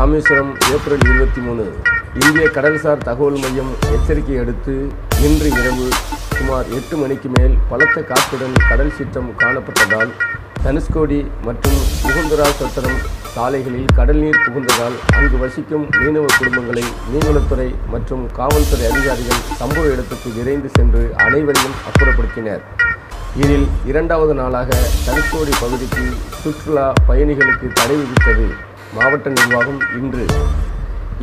Rameswaram April இருபத்தி மூணு. இந்திய கடல்சார் தகவல் மையம் எச்சரிக்கை அடுத்து இன்று இரவு சுமார் எட்டு மணிக்கு மேல் பலத்த காற்றுடன் கடல் சீற்றம் காணப்பட்டதால் தனுஷ்கோடி மற்றும் முகுந்தரா சத்திரம் சாலைகளில் கடல் நீர் புகுந்ததால் அங்கு வசிக்கும் மீனவ குடும்பங்களை மீன்வளத்துறை மற்றும் காவல்துறை அதிகாரிகள் சம்பவ இடத்துக்கு விரைந்து சென்று அனைவரையும் அப்புறப்படுத்தினர். இதில் இரண்டாவது நாளாக தனுஷ்கோடி பகுதிக்கு சுற்றுலா பயணிகளுக்கு தடை விதித்தது. மாவட்ட நிர்வாகம் இன்று.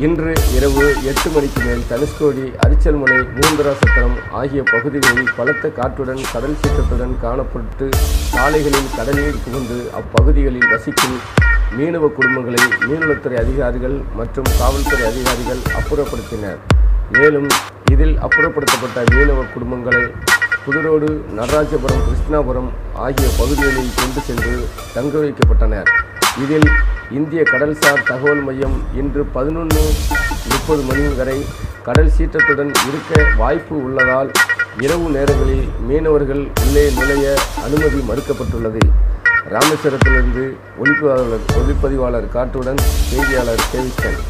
இன்று இரவு எட்டு மணிக்கு மேல் தனுஷ்கோடி அரிச்சல்முனை மூந்தரா சத்திரம் ஆகிய பகுதிகளில் பலத்த காற்றுடன் கடல் சீற்றத்துடன் காணப்பட்டு சாலைகளில் கடலில் புகுந்து அப்பகுதிகளில் வசிக்கும் மீனவ குடும்பங்களை மீன்வளத்துறை அதிகாரிகள் மற்றும் காவல்துறை அதிகாரிகள் அப்புறப்படுத்தினர். மேலும் இதில் அப்புறப்படுத்தப்பட்ட மீனவ குடும்பங்களை புதுரோடு நடராஜபுரம் கிருஷ்ணாபுரம் ஆகிய பகுதிகளில் கொண்டு சென்று தங்க வைக்கப்பட்டனர். இதில் இந்திய கடல்சார் தகவல் மையம் இன்று பதினொன்று முப்பது மணி வரை கடல் சீற்றத்துடன் இருக்க வாய்ப்பு உள்ளதால் இரவு நேரங்களில் மீனவர்கள் உள்ளே நுழைய அனுமதி மறுக்கப்பட்டுள்ளது. ராமேஸ்வரத்திலிருந்து ஒளிப்பதிவாளர் ஒளிப்பதிவாளர் காட்டுடன் செய்தியாளர் கேவிஸ்டன்.